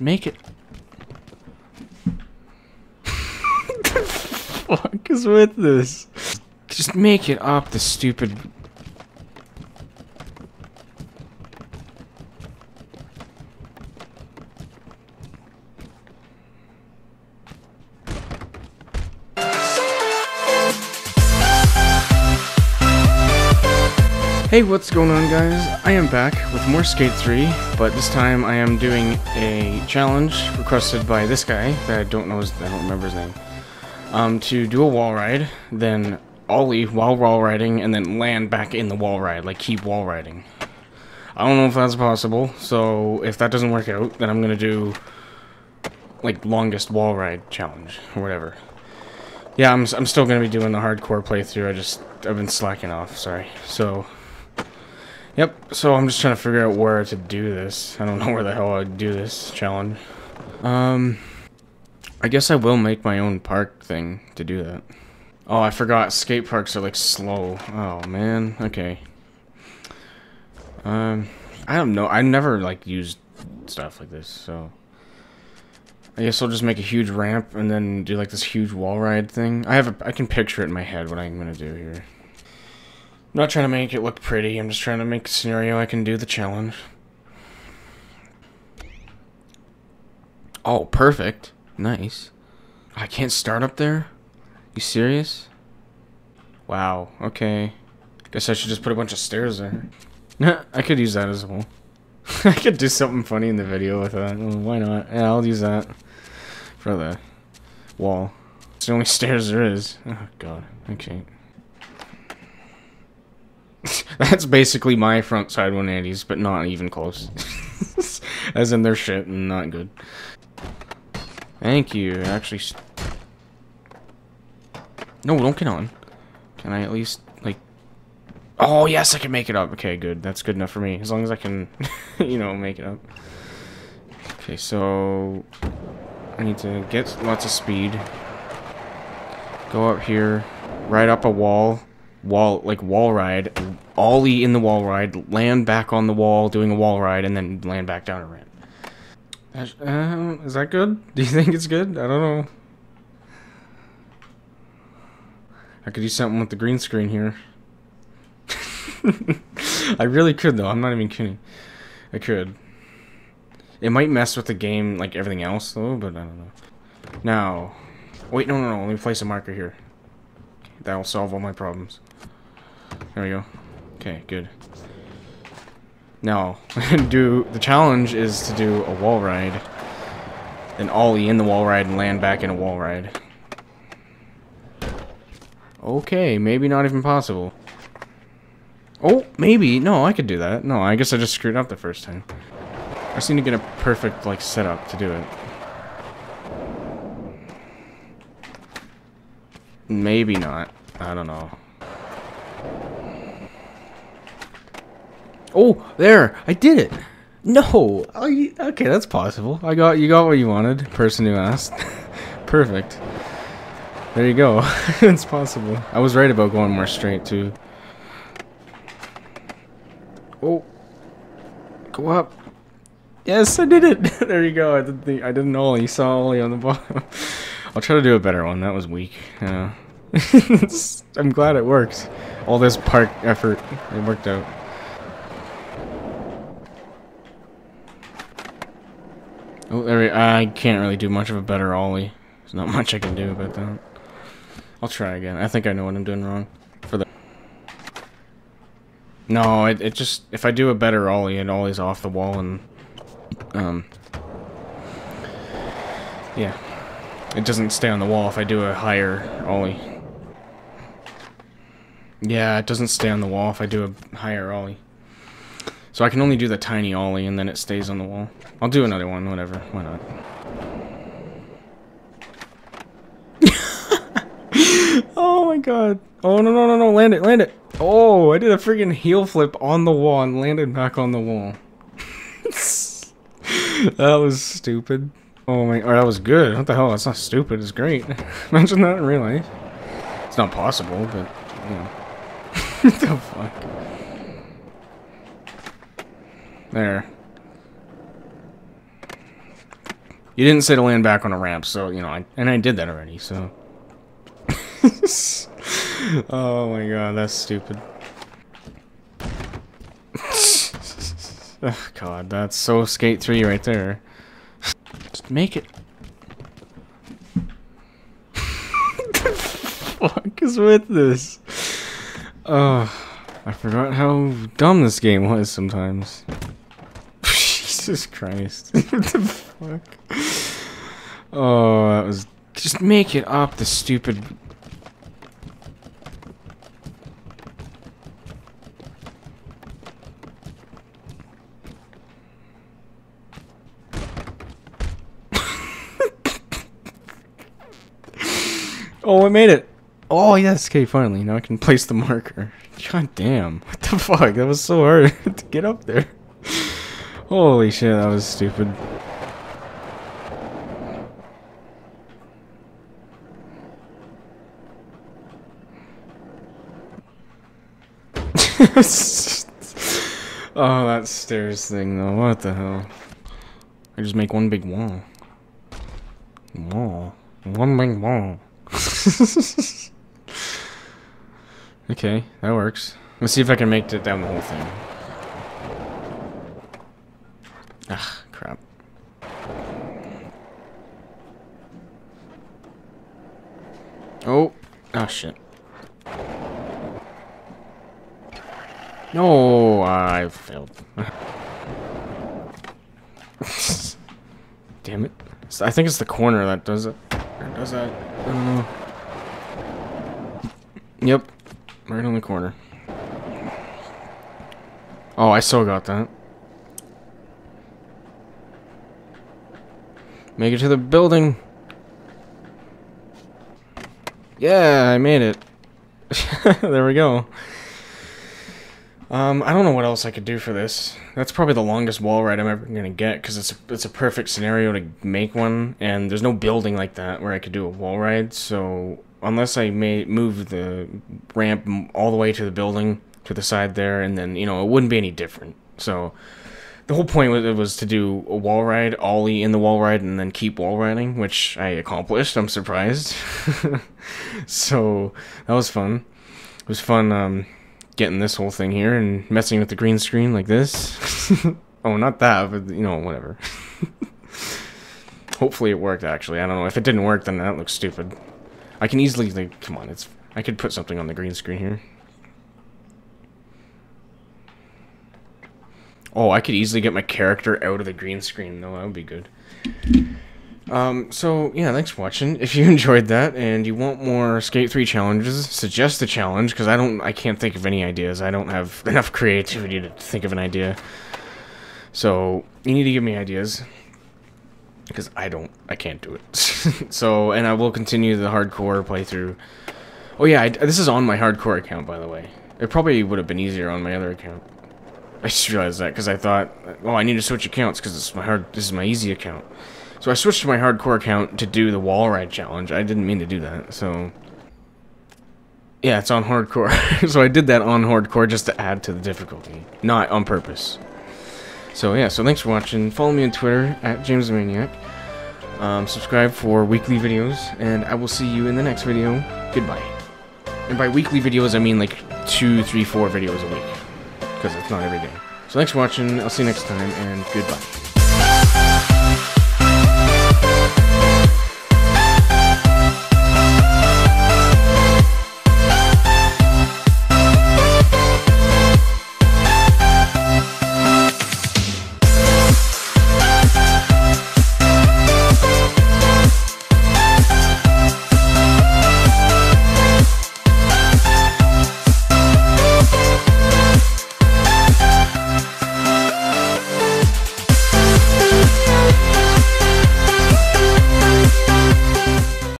make it. what the fuck is with this? Just make it up, the stupid. Hey, what's going on guys? I am back with more Skate 3, but this time I am doing a challenge requested by this guy that I don't know his, I don't remember his name. Um, to do a wall ride, then ollie while wall riding, and then land back in the wall ride, like keep wall riding. I don't know if that's possible, so if that doesn't work out, then I'm gonna do like longest wall ride challenge or whatever. Yeah, I'm, I'm still gonna be doing the hardcore playthrough. I just I've been slacking off. Sorry. So Yep, so I'm just trying to figure out where to do this. I don't know where the hell I'd do this challenge. Um, I guess I will make my own park thing to do that. Oh, I forgot skate parks are like slow. Oh man, okay. Um, I don't know. I never like used stuff like this, so I guess I'll just make a huge ramp and then do like this huge wall ride thing. I have a, I can picture it in my head what I'm gonna do here. I'm not trying to make it look pretty, I'm just trying to make a scenario I can do the challenge. Oh, perfect. Nice. I can't start up there? You serious? Wow, okay. Guess I should just put a bunch of stairs there. I could use that as well. I could do something funny in the video with that. Why not? Yeah, I'll use that for the wall. It's the only stairs there is. Oh, God. Okay. That's basically my front side 180s, but not even close. As in, they're shit and not good. Thank you. Actually, no, don't get on. Can I at least like? Oh yes, I can make it up. Okay, good. That's good enough for me. As long as I can, you know, make it up. Okay, so I need to get lots of speed. Go up here, right up a wall wall like wall ride, ollie in the wall ride, land back on the wall doing a wall ride, and then land back down a ramp. Uh, is that good? Do you think it's good? I don't know. I could do something with the green screen here. I really could though. I'm not even kidding. I could. It might mess with the game like everything else though, but I don't know. Now, wait, no, no, no. Let me place a marker here. That'll solve all my problems. There we go. Okay, good. Now, do the challenge is to do a wall ride, then ollie in the wall ride and land back in a wall ride. Okay, maybe not even possible. Oh, maybe. No, I could do that. No, I guess I just screwed up the first time. I need to get a perfect, like, setup to do it. Maybe not. I don't know. Oh, there! I did it! No! Oh, I, okay, that's possible. I got you got what you wanted, person who asked. Perfect. There you go. it's possible. I was right about going more straight too. Oh. Go up. Yes, I did it. there you go. I did the I didn't know you saw Ollie on the bottom. I'll try to do a better one. That was weak. Yeah. I'm glad it worked. All this park effort, it worked out. Oh, I can't really do much of a better ollie. There's not much I can do about that. I'll try again. I think I know what I'm doing wrong. For the No, it, it just if I do a better ollie, it ollies off the wall and um yeah. It doesn't stay on the wall if I do a higher ollie. Yeah, it doesn't stay on the wall if I do a higher ollie. So I can only do the tiny ollie and then it stays on the wall. I'll do another one, whatever. Why not? oh my god. Oh no no no no land it, land it. Oh, I did a freaking heel flip on the wall and landed back on the wall. that was stupid. Oh my or that was good. What the hell? That's not stupid, it's great. Imagine that in real life. It's not possible, but you know. what the fuck? There. You didn't say to land back on a ramp, so, you know, I, and I did that already, so. oh my god, that's stupid. oh god, that's so Skate 3 right there. Just make it. fuck is with this? Oh, I forgot how dumb this game was sometimes. Jesus Christ. what the fuck? Oh, that was... Just make it up, the stupid... oh, I made it! Oh, yes, okay, finally. Now I can place the marker. God damn. What the fuck? That was so hard to get up there. Holy shit, that was stupid. oh, that stairs thing though. What the hell? I just make one big wall. Wall. One big wall. okay, that works. Let's see if I can make it down the whole thing. Ah, crap. Oh. Oh, shit. No, I failed. Damn it. I think it's the corner that does it. does that. I don't know. Yep. Right on the corner. Oh, I still got that. Make it to the building. Yeah, I made it. there we go. Um, I don't know what else I could do for this. That's probably the longest wall ride I'm ever gonna get because it's a, it's a perfect scenario to make one, and there's no building like that where I could do a wall ride. So unless I may move the ramp all the way to the building to the side there, and then you know it wouldn't be any different. So the whole point was, was to do a wall ride, ollie in the wall ride, and then keep wall riding, which I accomplished. I'm surprised. so that was fun. It was fun um, getting this whole thing here and messing with the green screen like this. oh, not that, but you know, whatever. Hopefully it worked. Actually, I don't know. If it didn't work, then that looks stupid. I can easily like, come on, it's. I could put something on the green screen here. Oh, I could easily get my character out of the green screen, though. That would be good. Um, so, yeah, thanks for watching. If you enjoyed that and you want more Skate 3 challenges, suggest a challenge, because I don't, I can't think of any ideas. I don't have enough creativity to think of an idea. So, you need to give me ideas. Because I don't, I can't do it. so, and I will continue the hardcore playthrough. Oh yeah, I, this is on my hardcore account, by the way. It probably would have been easier on my other account. I just realized that because I thought, oh, I need to switch accounts because it's my hard. This is my easy account. So I switched to my hardcore account to do the wall ride challenge. I didn't mean to do that. So yeah, it's on hardcore. so I did that on hardcore just to add to the difficulty, not on purpose. So yeah, so thanks for watching. Follow me on Twitter at JamesManiac. Um, subscribe for weekly videos, and I will see you in the next video. Goodbye. And by weekly videos, I mean like two, three, four videos a week because it's not every day. So thanks for watching. I'll see you next time, and goodbye.